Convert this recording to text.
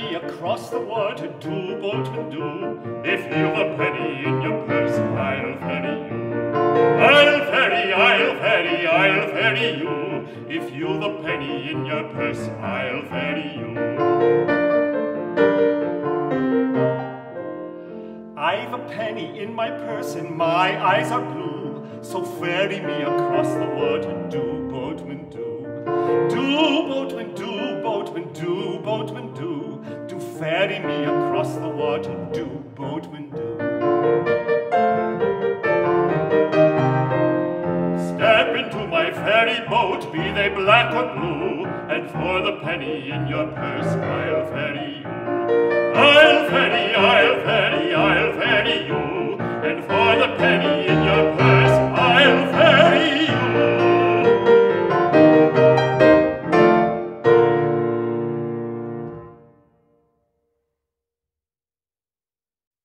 across the water, do, boatman, do. If you've a penny in your purse, I'll ferry you. I'll ferry, I'll ferry, I'll ferry you. If you've a penny in your purse, I'll ferry you. I've a penny in my purse and my eyes are blue. So ferry me across the water, do, ferry me across the water, do, boatman, do. Step into my ferry boat, be they black or blue, and for the penny in your purse, I'll ferry you. I'll ferry, I'll ferry, I'll